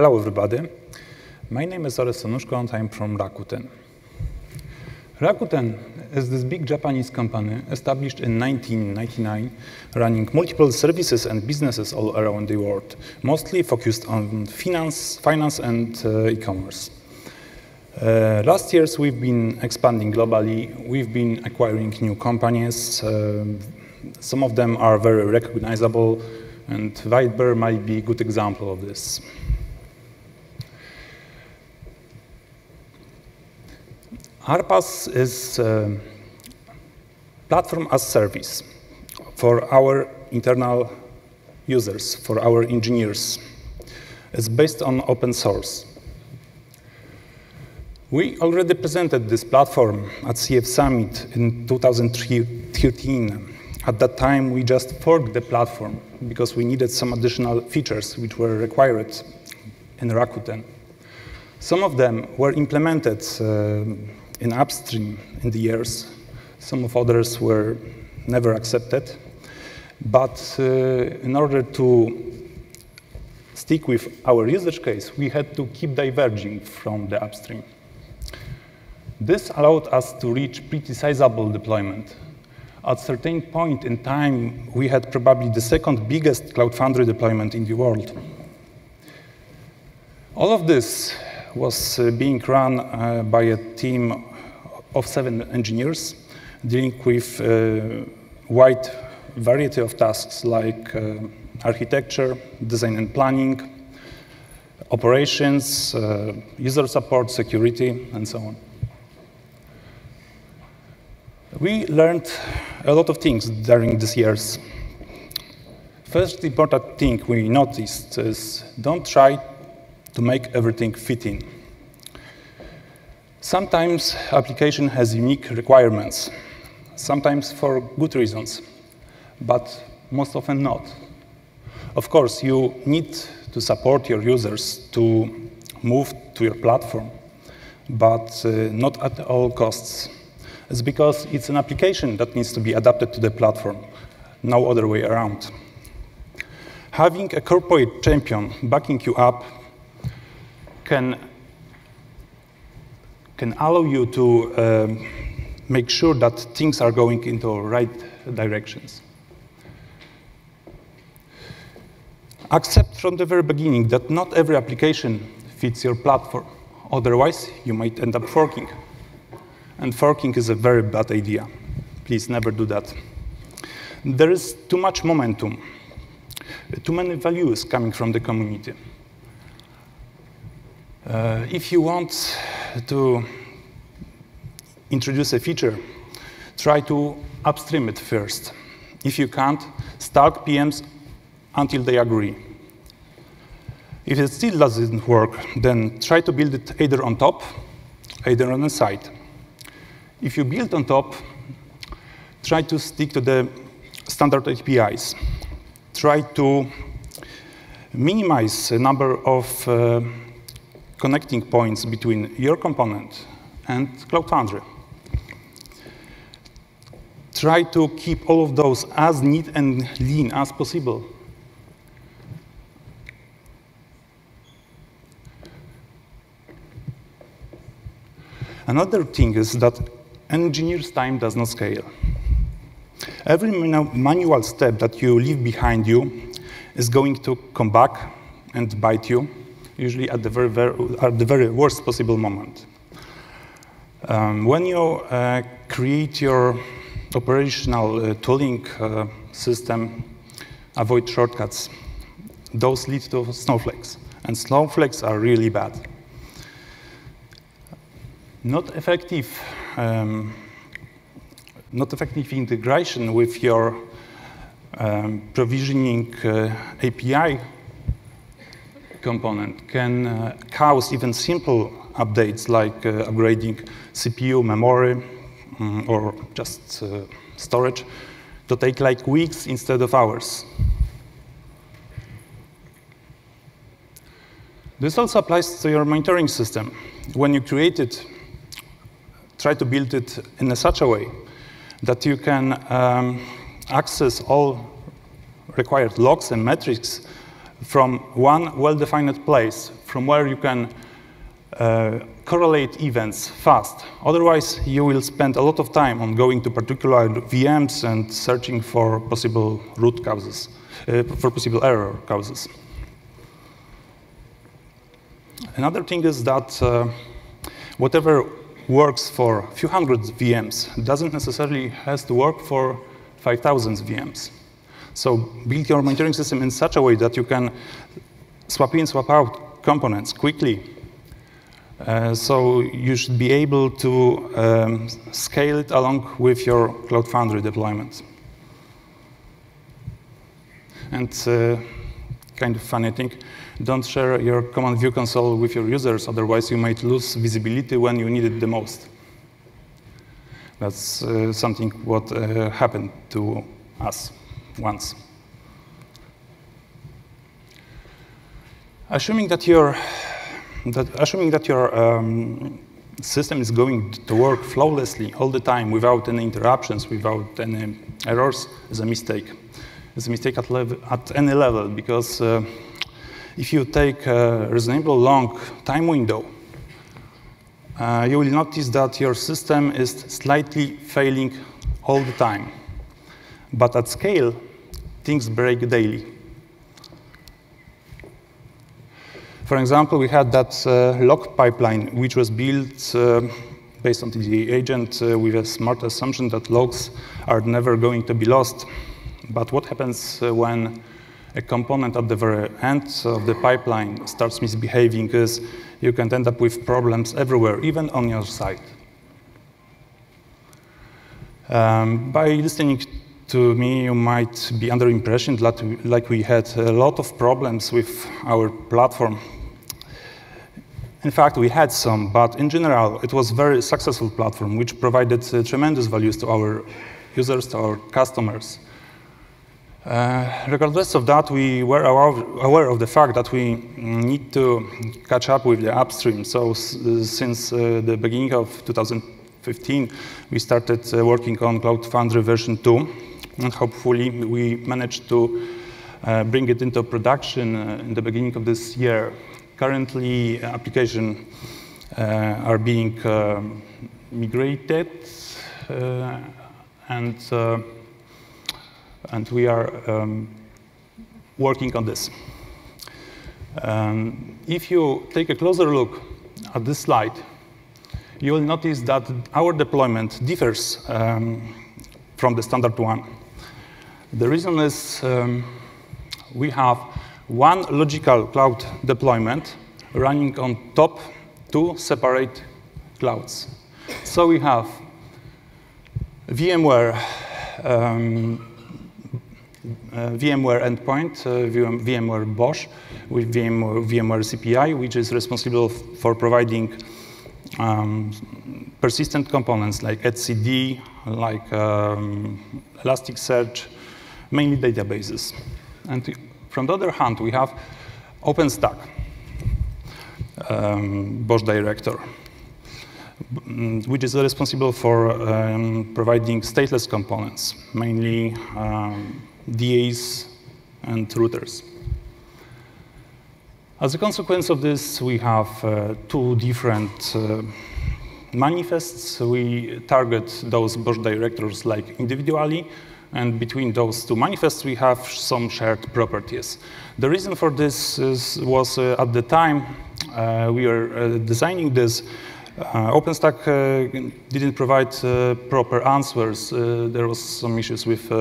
Hello, everybody. My name is Orest Onuszko, and I'm from Rakuten. Rakuten is this big Japanese company established in 1999, running multiple services and businesses all around the world, mostly focused on finance, finance and uh, e-commerce. Uh, last years, we've been expanding globally. We've been acquiring new companies. Uh, some of them are very recognizable, and Viber might be a good example of this. RPaaS is uh, platform as service for our internal users, for our engineers. It's based on open source. We already presented this platform at CF Summit in 2013. At that time, we just forked the platform because we needed some additional features which were required in Rakuten. Some of them were implemented uh, in upstream in the years. Some of others were never accepted. But uh, in order to stick with our usage case, we had to keep diverging from the upstream. This allowed us to reach pretty sizable deployment. At a certain point in time, we had probably the second biggest Cloud Foundry deployment in the world. All of this was uh, being run uh, by a team of seven engineers dealing with a uh, wide variety of tasks like uh, architecture, design and planning, operations, uh, user support, security, and so on. We learned a lot of things during these years. First important thing we noticed is don't try to make everything fit in. Sometimes application has unique requirements, sometimes for good reasons, but most often not. Of course, you need to support your users to move to your platform, but uh, not at all costs. It's because it's an application that needs to be adapted to the platform, no other way around. Having a corporate champion backing you up can can allow you to um, make sure that things are going into the right directions. Accept from the very beginning that not every application fits your platform. Otherwise, you might end up forking. And forking is a very bad idea. Please never do that. There is too much momentum, too many values coming from the community. Uh, if you want to introduce a feature, try to upstream it first. If you can't, stalk PMs until they agree. If it still doesn't work, then try to build it either on top, either on the side. If you build on top, try to stick to the standard APIs. Try to minimize the number of uh, connecting points between your component and Cloud Foundry. Try to keep all of those as neat and lean as possible. Another thing is that engineer's time does not scale. Every manual step that you leave behind you is going to come back and bite you usually at the very, very, at the very worst possible moment. Um, when you uh, create your operational uh, tooling uh, system, avoid shortcuts. Those lead to snowflakes, and snowflakes are really bad. Not effective, um, not effective integration with your um, provisioning uh, Component can uh, cause even simple updates like uh, upgrading CPU, memory, um, or just uh, storage to take like weeks instead of hours. This also applies to your monitoring system. When you create it, try to build it in a such a way that you can um, access all required logs and metrics from one well-defined place, from where you can uh, correlate events fast. Otherwise, you will spend a lot of time on going to particular VMs and searching for possible root causes, uh, for possible error causes. Another thing is that uh, whatever works for a few hundred VMs doesn't necessarily has to work for 5,000 VMs. So build your monitoring system in such a way that you can swap in, swap out components quickly. Uh, so you should be able to um, scale it along with your Cloud Foundry deployment. And uh, kind of funny thing, don't share your command view console with your users, otherwise you might lose visibility when you need it the most. That's uh, something what uh, happened to us once. Assuming that your, that, assuming that your um, system is going to work flawlessly all the time without any interruptions, without any errors, is a mistake. It's a mistake at, at any level because uh, if you take a reasonable long time window, uh, you will notice that your system is slightly failing all the time. But at scale, things break daily. For example, we had that uh, log pipeline, which was built uh, based on the agent uh, with a smart assumption that logs are never going to be lost. But what happens uh, when a component at the very end of the pipeline starts misbehaving is you can end up with problems everywhere, even on your side. Um, by listening to me, you might be under impression that like we had a lot of problems with our platform. In fact, we had some, but in general, it was a very successful platform, which provided uh, tremendous values to our users, to our customers. Uh, regardless of that, we were aware of the fact that we need to catch up with the upstream. So since uh, the beginning of 2015, we started uh, working on Cloud Foundry version 2, and hopefully we managed to uh, bring it into production uh, in the beginning of this year. Currently, applications uh, are being um, migrated, and and we are um, working on this. Um, if you take a closer look at this slide, you will notice that our deployment differs um, from the standard one. The reason is um, we have one logical cloud deployment running on top two separate clouds. So we have VMware um, uh, VMware endpoint, uh, VMware BOSH with VMware, VMware CPI, which is responsible for providing um, persistent components like etcd, like um, Elasticsearch, mainly databases. And from the other hand, we have OpenStack, um, BOSH Director, which is responsible for um, providing stateless components, mainly um, DEAs, and routers. As a consequence of this, we have uh, two different uh, manifests. We target those BOSH directors like individually, and between those two manifests, we have some shared properties. The reason for this is, was uh, at the time uh, we were uh, designing this, uh, OpenStack didn't provide proper answers. there was some issues with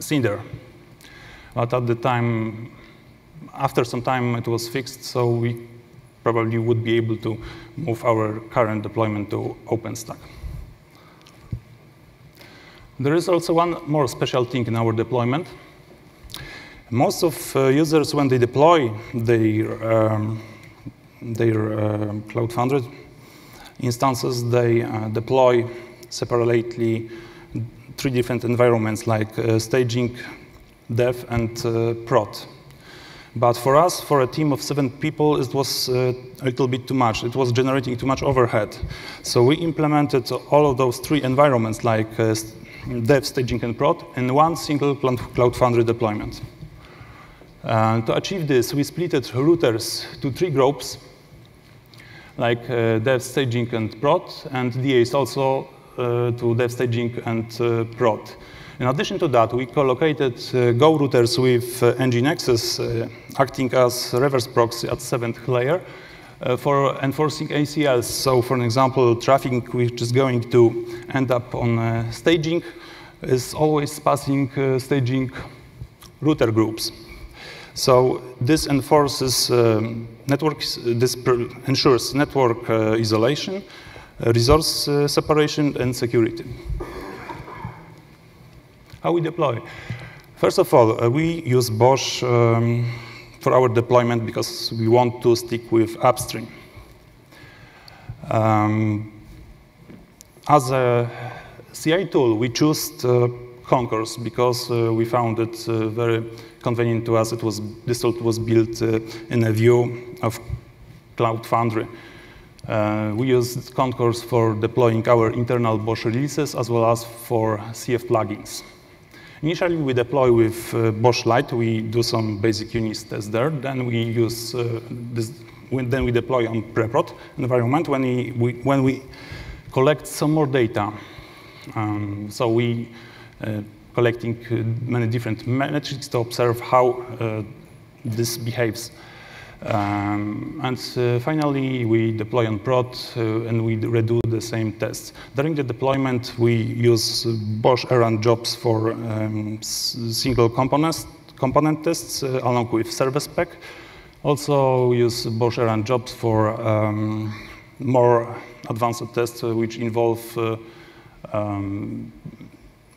Cinder. But at the time, after some time, it was fixed, so we probably would be able to move our current deployment to OpenStack. There is also one more special thing in our deployment. Most of uh, users, when they deploy their, um, their uh, Cloud Foundry instances, they uh, deploy separately three different environments like uh, staging, dev, and uh, prod. But for us, for a team of seven people, it was uh, a little bit too much. It was generating too much overhead. So we implemented all of those three environments, like uh, dev, staging, and prod, in one single Cloud Foundry deployment. Uh, to achieve this, we split routers to three groups, like uh, dev staging and prod, and DEAs also uh, to dev staging and prod. In addition to that, we co-located uh, Go routers with uh, Nginx uh, acting as reverse proxy at seventh layer uh, for enforcing ACLs. So for example, traffic which is going to end up on uh, staging is always passing uh, staging router groups. So this enforces um, networks, this ensures network isolation, resource separation, and security. How we deploy? First of all, uh, we use BOSH um, for our deployment because we want to stick with upstream. Um, as a CI tool, we chose uh, Concourse because uh, we found it uh, very convenient to us. It was, this tool was built uh, in a view of Cloud Foundry. Uh, we used Concourse for deploying our internal BOSH releases as well as for CF plugins. Initially, we deploy with uh, BOSH Lite. We do some basic unit tests there. Then we use uh, this. When, then we deploy on preprod environment when we, we, when we collect some more data. Um, so we uh, collecting uh, many different metrics to observe how uh, this behaves. Um, and uh, finally, we deploy on prod uh, and we redo the same tests. During the deployment, we use BOSH errand jobs for um, single components, component tests uh, along with service spec. Also use BOSH errand jobs for um, more advanced tests uh, which involve uh, um,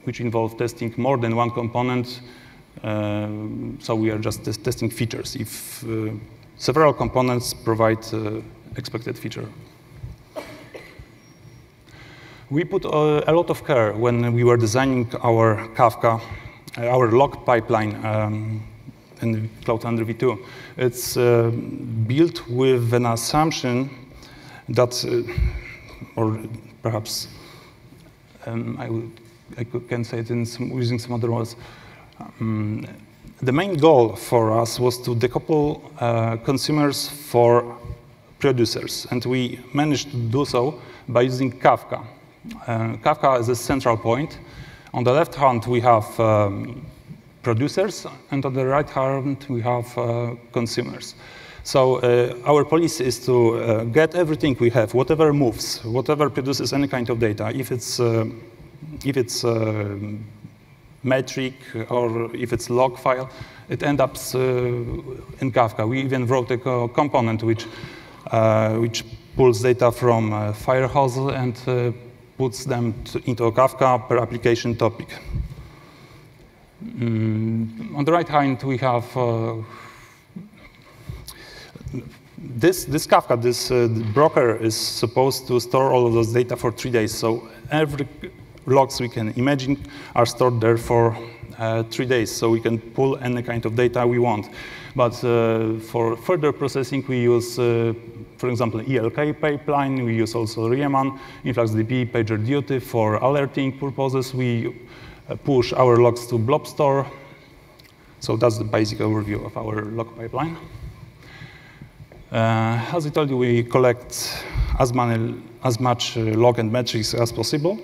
which involve testing more than one component. Uh, so we are just testing features. If Several components provide uh, expected feature. We put uh, a lot of care when we were designing our Kafka, uh, our log pipeline um, in Cloud Foundry v2. It's uh, built with an assumption that, uh, or perhaps um, I, would, I can say it in some, using some other words, um, the main goal for us was to decouple uh, consumers for producers, and we managed to do so by using Kafka. Uh, Kafka is a central point. On the left hand, we have um, producers, and on the right hand, we have uh, consumers. So uh, our policy is to uh, get everything we have, whatever moves, whatever produces any kind of data, if it's, uh, if it's metric or if it's log file, it ends up uh, in Kafka. We even wrote a component which, uh, which pulls data from uh, Firehose and puts them to, into a Kafka per application topic. Mm, on the right hand, we have uh, this, this Kafka, this uh, broker is supposed to store all of those data for three days. So every logs we can imagine are stored there for uh, three days, so we can pull any kind of data we want. But uh, for further processing, we use, uh, for example, ELK pipeline. We use also Riemann, InfluxDB, PagerDuty. For alerting purposes, we uh, push our logs to blob store. So that's the basic overview of our log pipeline. Uh, as I told you, we collect as, many, as much uh, log and metrics as possible.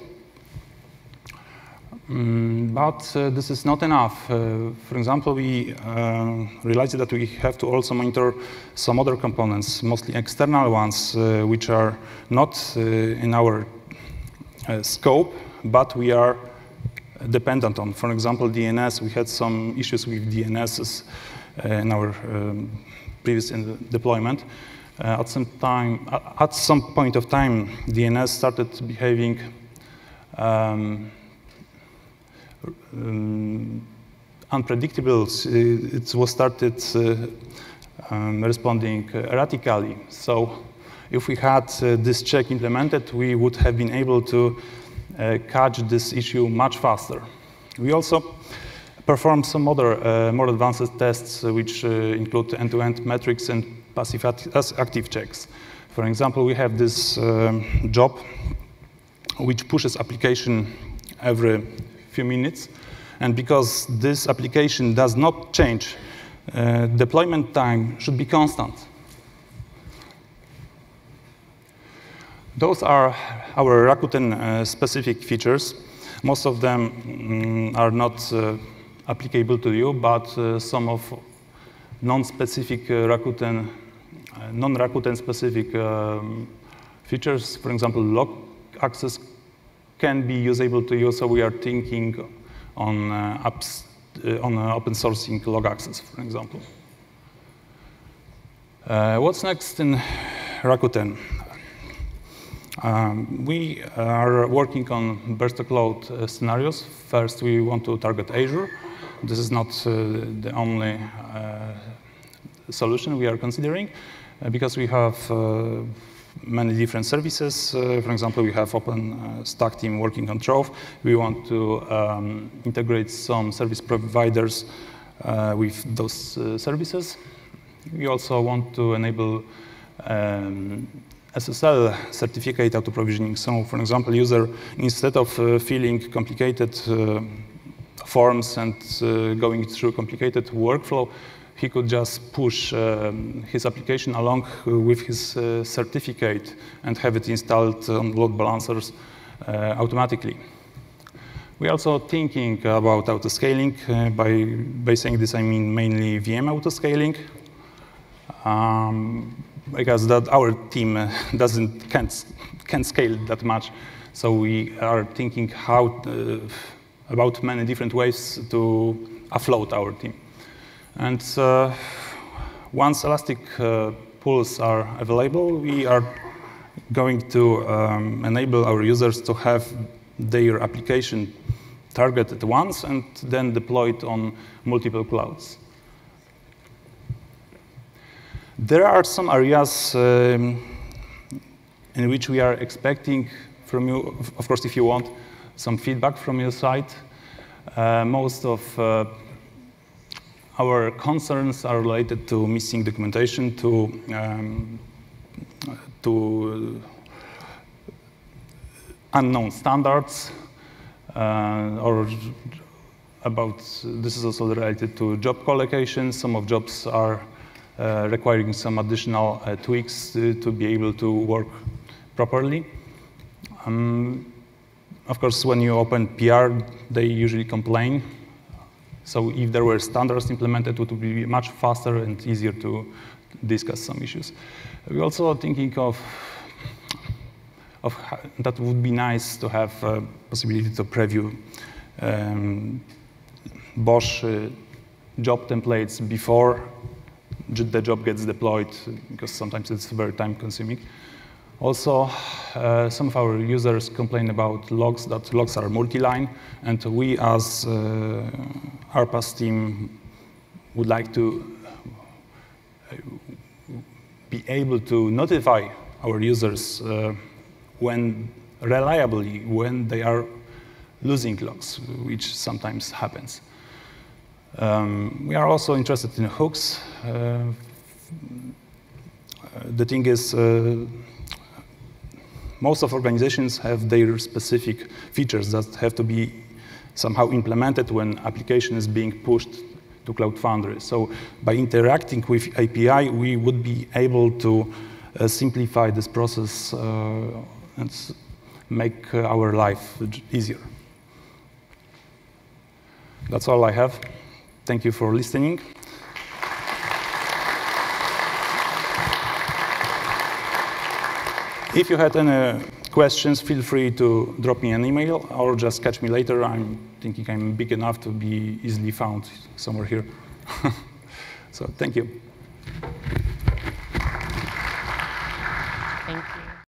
Mm, but uh, this is not enough. Uh, for example, we uh, realized that we have to also monitor some other components, mostly external ones, uh, which are not uh, in our uh, scope, but we are dependent on. For example, DNS, we had some issues with DNSs in our um, previous deployment. at some time, at some point of time, DNS started behaving um, um, unpredictable. It was started uh, um, responding erratically. So if we had uh, this check implemented, we would have been able to uh, catch this issue much faster. We also performed some other uh, more advanced tests, uh, which uh, include end-to-end -end metrics and passive active checks. For example, we have this um, job which pushes application every few minutes. And because this application does not change Uh, deployment time should be constant. Those are our Rakuten uh, specific features. Most of them mm, are not uh, applicable to you, but uh, some of non-specific Rakuten, non-Rakuten specific um, features, for example, log access can be usable to you, so we are thinking on, uh, apps, on open sourcing log access, for example. what's next in Rakuten? Um, we are working on burst of load uh, scenarios. First, we want to target Azure. This is not uh, the only uh, solution we are considering uh, because we have uh, many different services. Uh, for example, we have OpenStack team working on Trove. We want to um, integrate some service providers with those services. We also want to enable um, SSL certificate auto provisioning. So, for example, user instead of uh, filling complicated uh, forms and uh, going through complicated workflow, he could just push um, his application along with his uh, certificate and have it installed on load balancers uh, automatically. We're also thinking about autoscaling. Uh, by, by saying this, I mean mainly VM autoscaling. Um, because that our team uh, doesn't can't, can't scale that much. So we are thinking how uh, about many different ways to afloat our team. And uh, once Elastic uh, pools are available, we are going to um, enable our users to have their application targeted once and then deployed on multiple clouds. There are some areas um, in which we are expecting from you, of course, if you want, some feedback from your side. Uh, most of uh, our concerns are related to missing documentation, to, um, to unknown standards, uh, or about, this is also related to job collocation. Some of jobs are uh, requiring some additional uh, tweaks to, to, be able to work properly. Um, of course, when you open PR, they usually complain. So if there were standards implemented, it would be much faster and easier to discuss some issues. We're also thinking of, of that would be nice to have a possibility to preview um, BOSH uh, job templates before the job gets deployed because sometimes it's very time consuming. Also, uh, some of our users complain about logs, that logs are multi-line, and we as uh, RPaaS team would like to uh, be able to notify our users uh, when reliably when they are losing logs, which sometimes happens. Um, we are also interested in hooks. Uh, the thing is, uh, most of organizations have their specific features that have to be somehow implemented when application is being pushed to Cloud Foundry. So by interacting with API, we would be able to uh, simplify this process uh, and make uh, our life easier. That's all I have. Thank you for listening. If you had any questions, feel free to drop me an email or just catch me later. I'm thinking I'm big enough to be easily found somewhere here. so thank you.